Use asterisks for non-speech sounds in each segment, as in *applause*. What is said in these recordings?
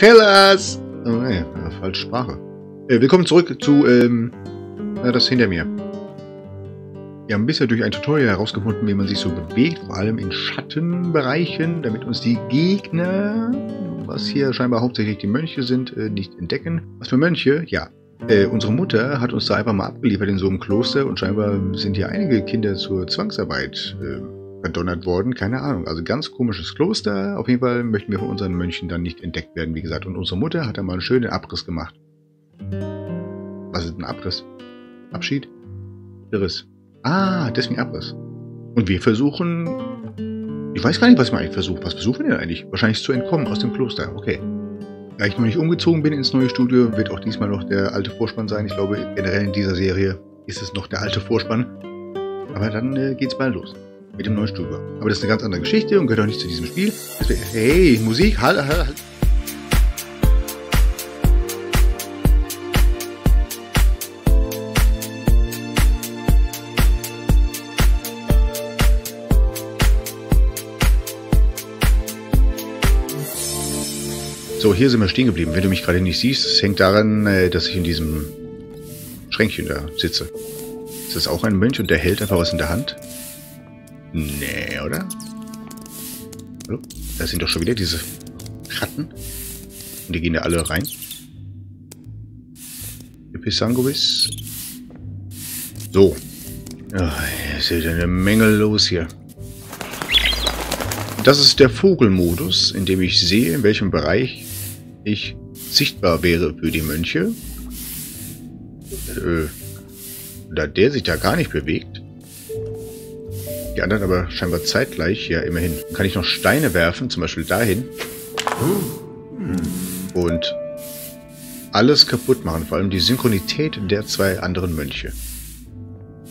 Hellas! Oh, nee, falsche Sprache. Äh, willkommen zurück zu, ähm, na, das hinter mir. Wir haben bisher durch ein Tutorial herausgefunden, wie man sich so bewegt, vor allem in Schattenbereichen, damit uns die Gegner, was hier scheinbar hauptsächlich die Mönche sind, äh, nicht entdecken. Was für Mönche? Ja. Äh, unsere Mutter hat uns da einfach mal abgeliefert in so einem Kloster und scheinbar sind hier einige Kinder zur Zwangsarbeit äh, verdonnert worden. Keine Ahnung. Also ganz komisches Kloster. Auf jeden Fall möchten wir von unseren Mönchen dann nicht entdeckt werden, wie gesagt. Und unsere Mutter hat da mal einen schönen Abriss gemacht. Was ist ein Abriss? Abschied? Irres. Ah, deswegen Abriss. Und wir versuchen... Ich weiß gar nicht, was wir eigentlich versuchen. Was versuchen wir denn eigentlich? Wahrscheinlich zu entkommen aus dem Kloster. Okay. Da ich noch nicht umgezogen bin ins neue Studio, wird auch diesmal noch der alte Vorspann sein. Ich glaube, generell in dieser Serie ist es noch der alte Vorspann. Aber dann äh, geht's bald los mit dem neuen Studio. Aber das ist eine ganz andere Geschichte und gehört auch nicht zu diesem Spiel. Hey, Musik, halt, halt, halt. So, hier sind wir stehen geblieben. Wenn du mich gerade nicht siehst, es hängt daran, äh, dass ich in diesem Schränkchen da sitze. Ist das auch ein Mönch und der hält einfach was in der Hand? Nee, oder? Hallo? Da sind doch schon wieder diese Schatten. Und die gehen ja alle rein. Episanguis. So. Ach, ist ja eine Menge los hier. Das ist der Vogelmodus, in dem ich sehe, in welchem Bereich ich sichtbar wäre für die Mönche. Äh, da der sich da gar nicht bewegt. Die anderen aber scheinbar zeitgleich. Ja, immerhin. Dann kann ich noch Steine werfen, zum Beispiel dahin. Und alles kaputt machen. Vor allem die Synchronität der zwei anderen Mönche.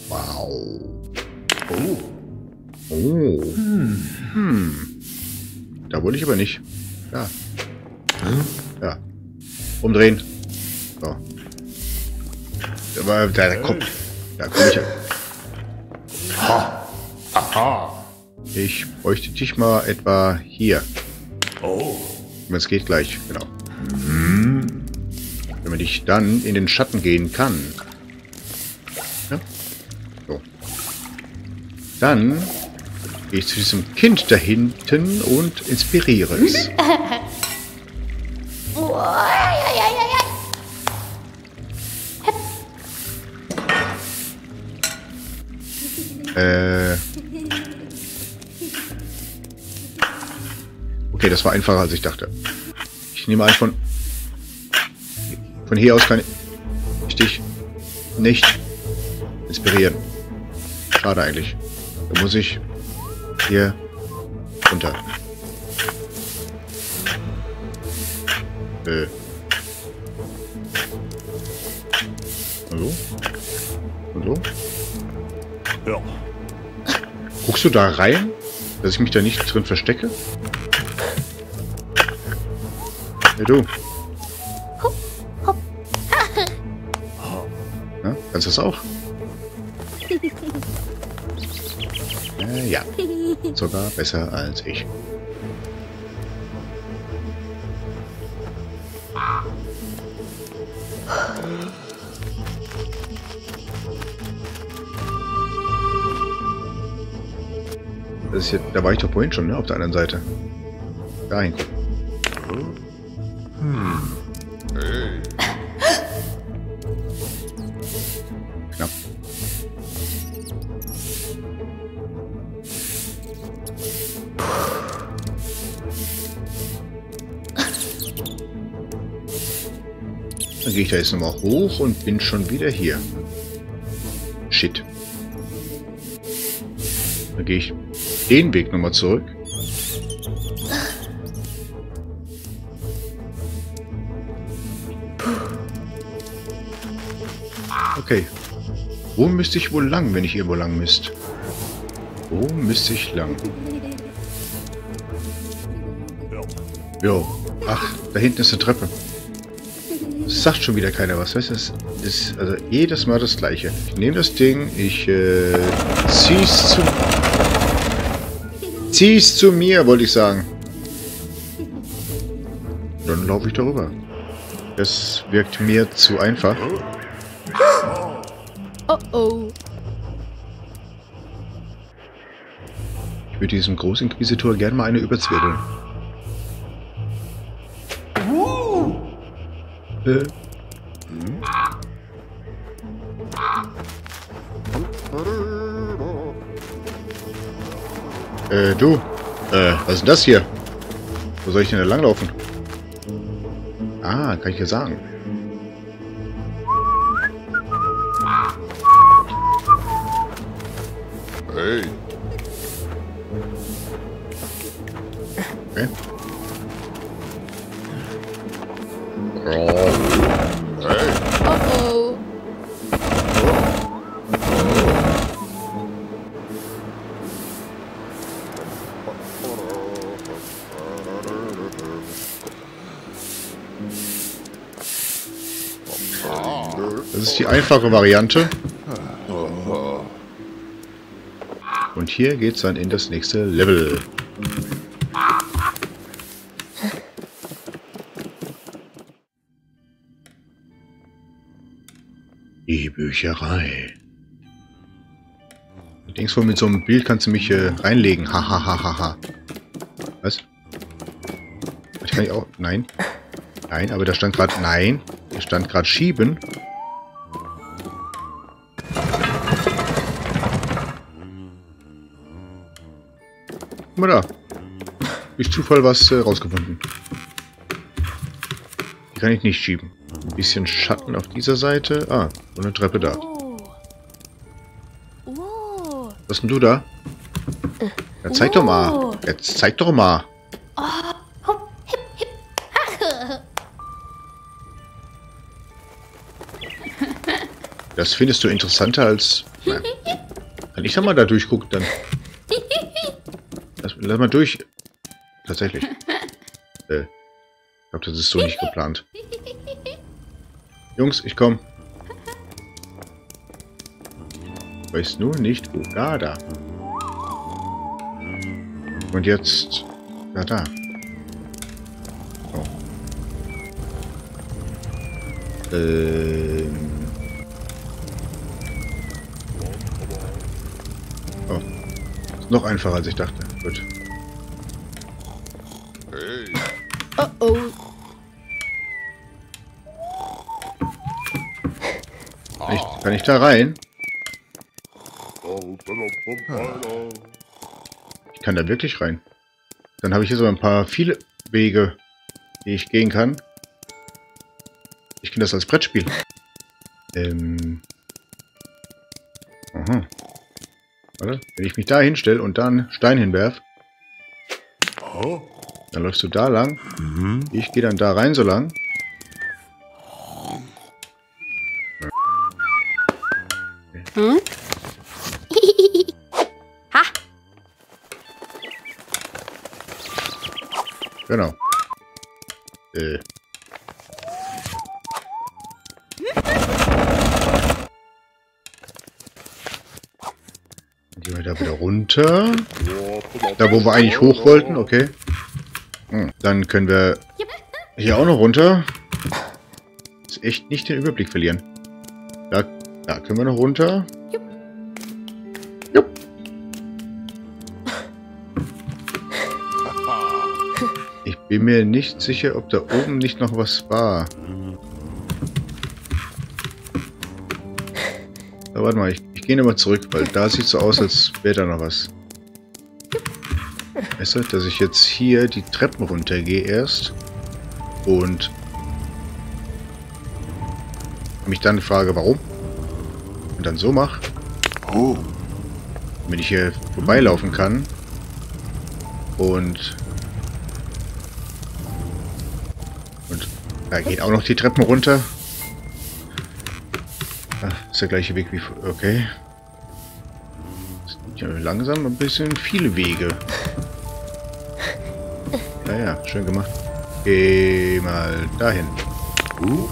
Wow. Oh. Oh. Hm. Da wollte ich aber nicht. Ja. Ja. Umdrehen. So. Aber da, da kommt. Da komme ich ja. Aha. Ich bräuchte dich mal etwa hier. Oh. Es geht gleich, genau. Hm. Damit ich dann in den Schatten gehen kann. Ja. So. Dann gehe ich zu diesem Kind da hinten und inspiriere es. *laughs* Okay, das war einfacher, als ich dachte. Ich nehme an, von... Von hier aus kann ich dich nicht inspirieren. Schade eigentlich. Da muss ich hier runter. Äh. Hallo? Hallo? Ja. Guckst du da rein? Dass ich mich da nicht drin verstecke? Hey du. *laughs* Ja, kannst du das auch? Äh, ja. Sogar besser als ich. Hier, da war ich doch vorhin schon, ne? Auf der anderen Seite. Dahin. Gehe ich da jetzt nochmal hoch und bin schon wieder hier. Shit. Dann gehe ich den Weg nochmal zurück. Okay. Wo müsste ich wohl lang, wenn ich irgendwo lang müsste? Wo müsste ich lang? Jo. Ach, da hinten ist eine Treppe. Das sagt schon wieder keiner was. Weißt du, das ist also jedes Mal das gleiche. Ich nehme das Ding, ich äh, zieh's zu... Zieh's zu mir, wollte ich sagen. Dann laufe ich darüber. Das wirkt mir zu einfach. Oh oh. Ich würde diesem Großinquisitor gerne mal eine überzwirbeln. Äh. Äh, du. Äh, was ist denn das hier? Wo soll ich denn da langlaufen? Ah, kann ich dir sagen. Hey. Okay. Hey. *laughs* einfache Variante. Und hier geht's dann in das nächste Level. Die Bücherei. Du denkst wohl, mit so einem Bild kannst du mich äh, reinlegen. Hahaha. Ha, ha, ha. Was? Ich kann ich auch... Nein. Nein, aber da stand gerade... Nein. Da stand gerade schieben. Mal da. Durch Zufall was äh, rausgefunden. Die kann ich nicht schieben. Ein bisschen Schatten auf dieser Seite. Ah, und eine Treppe da. Oh. Oh. Was denn du da? Ja, zeig doch mal. Wow. Jetzt zeig doch mal. Das findest du interessanter als... Na, *laughs* kann ich da mal da durchgucken dann? Lass, mal durch. Tatsächlich. *laughs* Äh, ich glaube, das ist so nicht geplant. Jungs, ich komm. Weiß nur nicht, wo. Da, da. Und jetzt... Da, da. Oh. Ähm... Oh. Ist noch einfacher, als ich dachte. Gut. Oh oh. Kann ich, kann ich da rein? Ich kann da wirklich rein. Dann habe ich jetzt aber ein paar viele Wege, die ich gehen kann. Ich kenne das als Brettspiel. Ähm. Aha. Warte, wenn ich mich da hinstelle und dann Stein hinwerf, Oh. Dann läufst du da lang. Ich gehe dann da rein so lang. Hm? *laughs* ha. Genau. Äh. Dann Gehen wir da wieder runter. Da, wo wir eigentlich hoch wollten, okay. Hm, Dann können wir hier auch noch runter. Ist echt nicht den Überblick verlieren. Da, da können wir noch runter. Ich bin mir nicht sicher, ob da oben nicht noch was war. Aber warte mal, ich, ich gehe nochmal zurück, weil da sieht so aus, als wäre da noch was. Weißt du, dass ich jetzt hier die Treppen runtergehe erst und mich dann frage, warum und dann so mache, Oh. damit ich hier vorbeilaufen kann und und da geht auch noch die Treppen runter. Ah, ist der gleiche Weg wie... vor- Okay. Langsam ein bisschen viele Wege. Ja, schön gemacht. Geh mal dahin. Uh.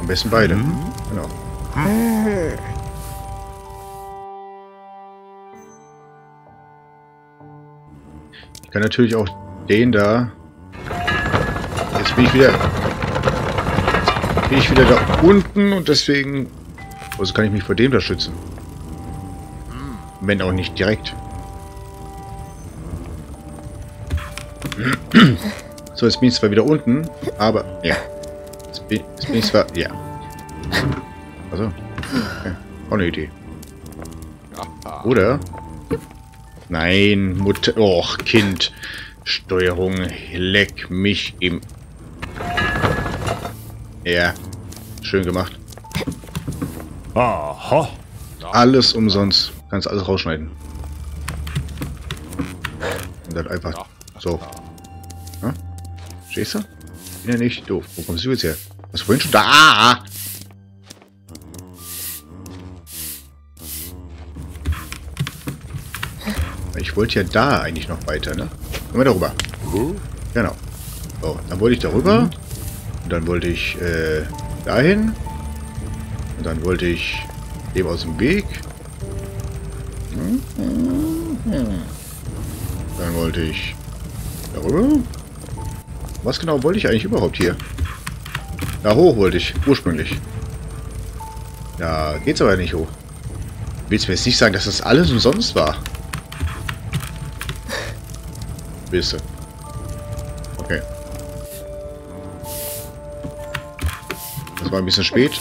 Am besten beide. Genau. Ich kann natürlich auch den da jetzt bin ich wieder... Bin ich wieder da unten und deswegen... Also kann ich mich vor dem da schützen. Wenn auch nicht direkt. So, jetzt bin ich zwar wieder unten, aber... Ja. Jetzt bin, jetzt bin ich zwar... Ja. Also. Okay. Auch eine Idee. Oder? Nein, Mutter... Och, Kind. Steuerung. Leck mich im... Ja. Schön gemacht. Aha. Alles umsonst. Kannst alles rausschneiden. Und dann einfach so. Ja? Stehst du? Bin ja nicht doof. Wo kommst du jetzt her? Was vorhin schon da? Ah! Ich wollte ja da eigentlich noch weiter, ne? Kommen wir darüber. Genau. So, dann wollte ich darüber. Und dann wollte ich äh, dahin. Und dann wollte ich dem aus dem Weg. Dann wollte ich darüber. Was genau wollte ich eigentlich überhaupt hier? Da hoch wollte ich, ursprünglich. Da geht's aber nicht hoch. Willst du mir jetzt nicht sagen, dass das alles umsonst war? Du? Okay. Das war ein bisschen spät.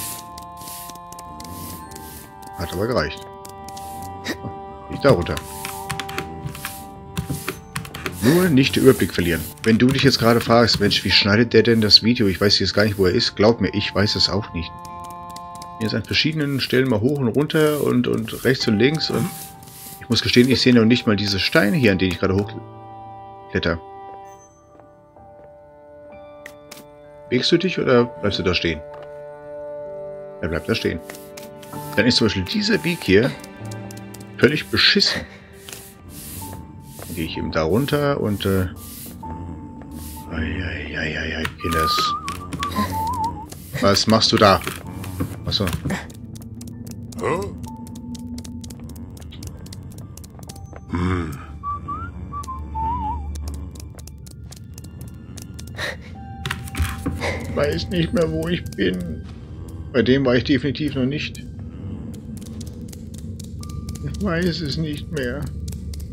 Hat aber gereicht. Ich da runter. Nur nicht den Überblick verlieren. Wenn du dich jetzt gerade fragst, Mensch, wie schneidet der denn das Video? Ich weiß jetzt gar nicht, wo er ist. Glaub mir, ich weiß es auch nicht. Hier ist an verschiedenen Stellen mal hoch und runter und, und rechts und links. Und ich muss gestehen, ich sehe noch nicht mal diese Steine hier, an denen ich gerade hochkletter. Bewegst du dich oder bleibst du da stehen? Er bleibt da stehen. Dann ist zum Beispiel dieser Weg hier völlig beschissen. Gehe ich eben da runter und äh. Eieieiei, Kinders. Was machst du da? Achso. Ich weiß nicht mehr, wo ich bin. Bei dem war ich definitiv noch nicht. Ich weiß es nicht mehr.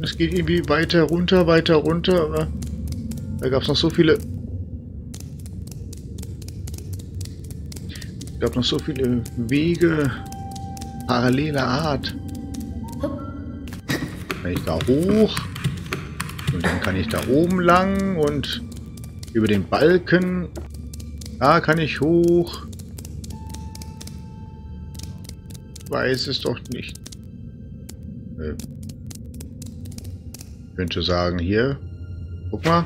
Es geht irgendwie weiter runter, weiter runter, aber da gab es noch so viele... Gab noch so viele Wege paralleler Art. Kann ich da hoch und dann kann ich da oben lang und über den Balken. Da kann ich hoch. Weiß es doch nicht. Äh, könnte sagen, hier, guck mal.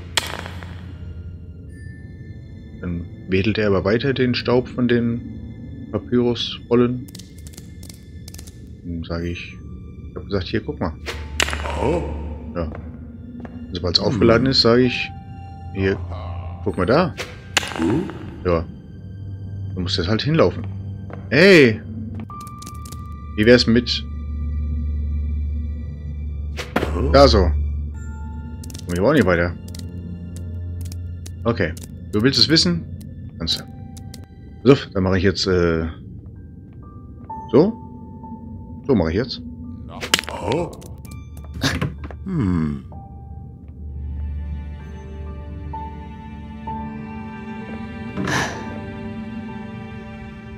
Dann wedelt er aber weiter den Staub von den Papyrusrollen. Dann sage ich, ich habe gesagt, hier, guck mal. Oh. Ja. Sobald es aufgeladen ist, sage ich, hier, guck mal da. Ja. Du musst jetzt halt hinlaufen. Hey! Wie wär's mit... Da so. Komm ich auch nicht weiter. Okay. Du willst es wissen? Kannst du. So, dann mache ich jetzt, äh... So? So mache ich jetzt. Oh. *laughs* Hm.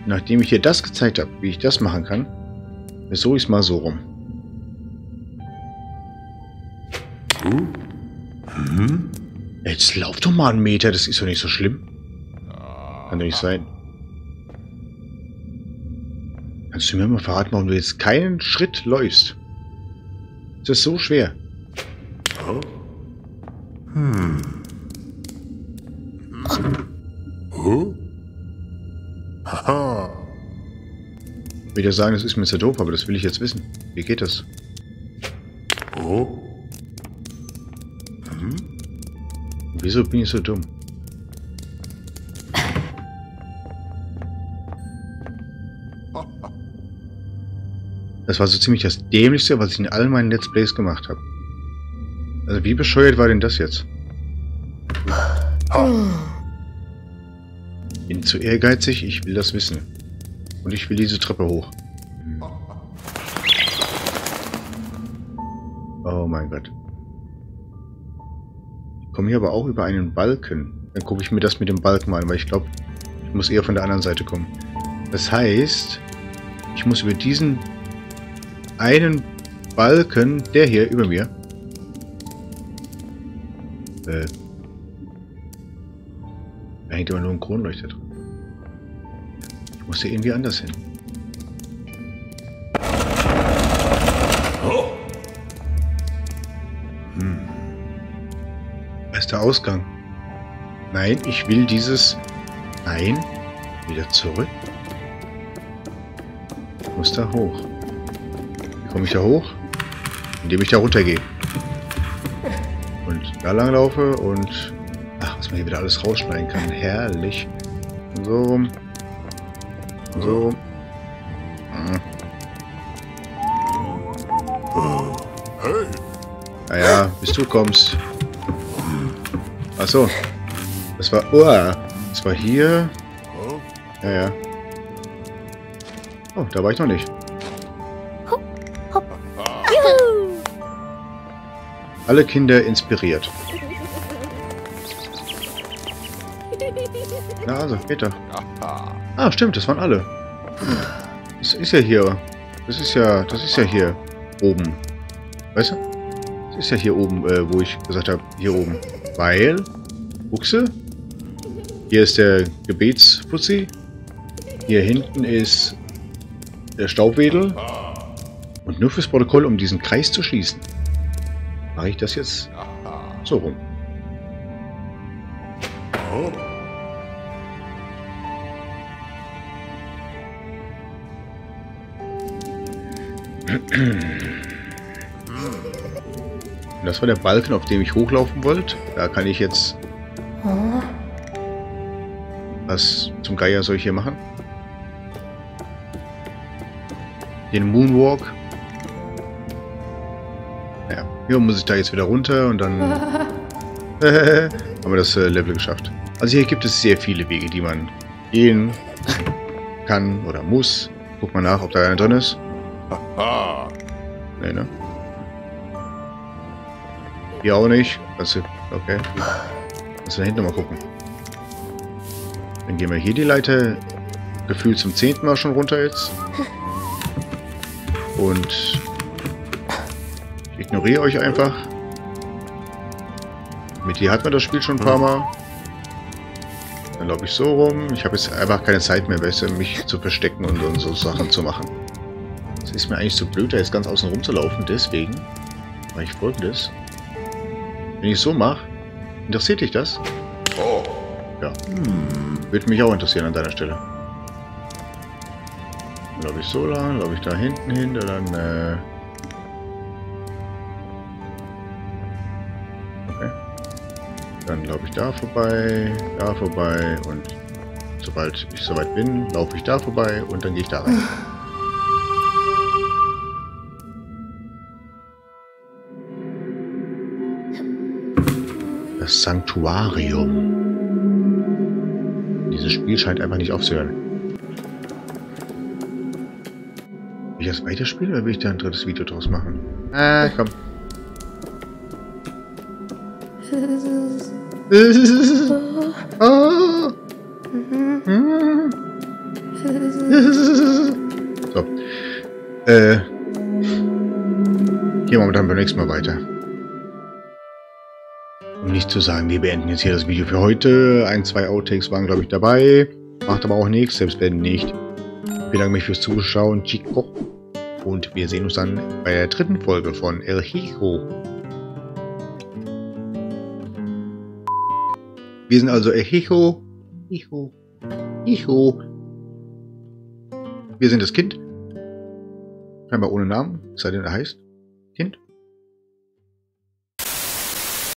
Nachdem ich dir das gezeigt habe, wie ich das machen kann, versuche ich es mal so rum. Jetzt lauf doch mal einen Meter, das ist doch nicht so schlimm. Kann doch nicht sein. Kannst du mir mal verraten, warum du jetzt keinen Schritt läufst? Das ist so schwer. Oh. Haha. Ich will ja sagen, das ist mir zu doof, aber das will ich jetzt wissen. Wie geht das? Wieso bin ich so dumm? Das war so ziemlich das Dämlichste, was ich in all meinen Let's Plays gemacht habe. Also wie bescheuert war denn das jetzt? Bin zu ehrgeizig, ich will das wissen. Und ich will diese Treppe hoch. Oh mein Gott. Komme hier aber auch über einen Balken. Dann gucke ich mir das mit dem Balken mal an, weil ich glaube, ich muss eher von der anderen Seite kommen. Das heißt, ich muss über diesen einen Balken, der hier über mir. Äh. Da hängt immer nur ein Kronleuchter drin. Ich muss hier irgendwie anders hin. Hm. Ist der Ausgang. Nein, ich will dieses... Nein. Wieder zurück. Ich muss da hoch. Wie komme ich da hoch? Indem ich da runtergehe. Und da lang laufe und... Ach, was man hier wieder alles rausschneiden kann. Herrlich. Und so rum. Und so rum. Hm. Naja, bis du kommst. Ach so. Das war... Oh, das war hier... Oh. Ja, ja. Oh, da war ich noch nicht. Juhu! Alle Kinder inspiriert. Na also, geht doch. Ah, stimmt, das waren alle. Das ist ja hier. Das ist ja, das ist ja hier oben. Weißt du? Das ist ja hier oben, äh, wo ich gesagt habe, hier oben. Weil, Buchse. Hier ist der Gebetsfuzzi. Hier hinten ist der Staubwedel. Und nur fürs Protokoll, um diesen Kreis zu schließen, mache ich das jetzt so rum. *clears throat* Und das war der Balken, auf dem ich hochlaufen wollte. Da kann ich jetzt... Was zum Geier soll ich hier machen? Den Moonwalk. Naja, hier muss ich da jetzt wieder runter und dann *laughs* haben wir das äh, Level geschafft. Also hier gibt es sehr viele Wege, die man gehen kann oder muss. Guck mal nach, ob da einer drin ist. Ha. Nee, ne? Hier auch nicht. Du, okay. Du da hinten mal gucken. Dann gehen wir hier die Leiter gefühlt zum zehnten Mal schon runter jetzt. Und ich ignoriere euch einfach. Mit hier hat man das Spiel schon ein paar Mal. Dann laufe ich so rum. Ich habe jetzt einfach keine Zeit mehr, weißt du, mich zu verstecken und, und so Sachen zu machen. Es ist mir eigentlich so blöd, da jetzt ganz außen rum zu laufen. Deswegen mache ich folgendes. Wenn ich so mache, interessiert dich das? Oh. Ja. Würde mich auch interessieren an deiner Stelle. Dann laufe ich so lang, laufe ich da hinten hin, dann äh Okay. Dann laufe ich da vorbei, da vorbei und sobald ich soweit bin, laufe ich da vorbei und dann gehe ich da rein. *laughs* Das Sanktuarium. Dieses Spiel scheint einfach nicht aufzuhören. Will ich das weiterspielen oder will ich da ein drittes Video draus machen? Ah, komm. *laughs* So. Äh. Gehen wir dann beim nächsten Mal weiter. Um nicht zu sagen, wir beenden jetzt hier das Video für heute. Ein, zwei Outtakes waren, glaube ich, dabei. Macht aber auch nichts, selbst wenn nicht. Ich bedanke mich fürs Zuschauen, Chico. Und wir sehen uns dann bei der dritten Folge von El Hijo. Wir sind also El Hijo. Hijo. Hijo. Wir sind das Kind. Scheinbar ohne Namen, sei denn er heißt.